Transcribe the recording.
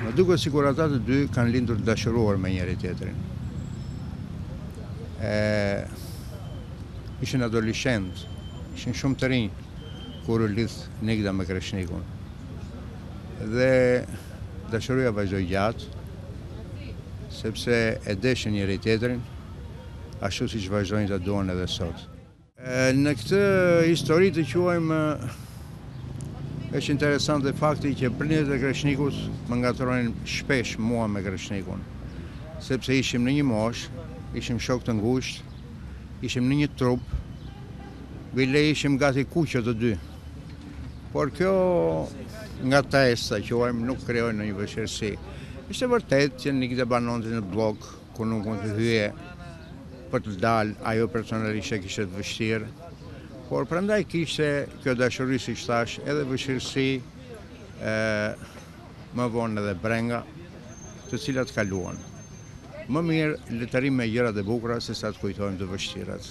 Më duket sikur ata të dy kanë lindur të dashuruar me njëri tjetrin. E ishin adoleshentë, ishin shumë të rinj kur u lidh Nikda me Kreshnikun. Dhe dashuria vazhdoi gjatë sepse e deshin njëri tjetrin, ashtu siç vazhdojnë ta duan edhe sot. Në këtë histori ta quajmë është interesante fakti që prindërit e Kreshnikut më ngatërrojnë shpesh mua me Kreshnikun, sepse ishim në një moshë, ishim shokë të ngushtë, ishim në një trup, bile ishim gati kuqo të dy. Por kjo ngatërresë ta quajmë nuk krijoi ndonjë vështirësi. Është e vërtetë që Nikda banonte në bllok, ku nuk mund të hyje për të dalë, ajo personalisht s'e kishte të vështirë, por prandaj kishte kjo dashuri siç thashë edhe vështirësi më vonë edhe brenga, të cilat kaluan. Më mirë le të rrimë me gjërat e bukura se sa të kujtojmë të vështirat.